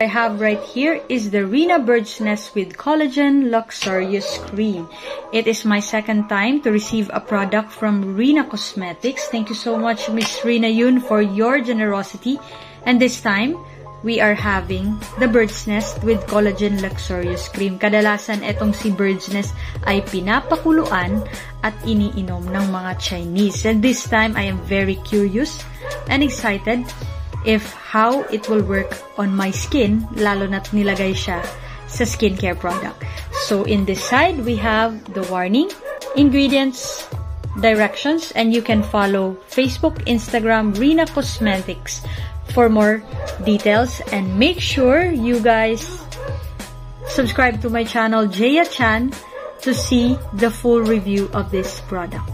I have right here is the Rina Bird's Nest with Collagen Luxurious Cream. It is my second time to receive a product from Rina Cosmetics. Thank you so much, Miss Rina Yun, for your generosity. And this time, we are having the Bird's Nest with Collagen Luxurious Cream. Kadalasan itong si Bird's Nest ay pinapakuluan at iniinom ng mga Chinese. And this time, I am very curious and excited if how it will work on my skin, lalo na't nilagay siya sa skincare product. So, in this side, we have the warning, ingredients, directions, and you can follow Facebook, Instagram, Rina Cosmetics for more details and make sure you guys subscribe to my channel Jaya Chan to see the full review of this product.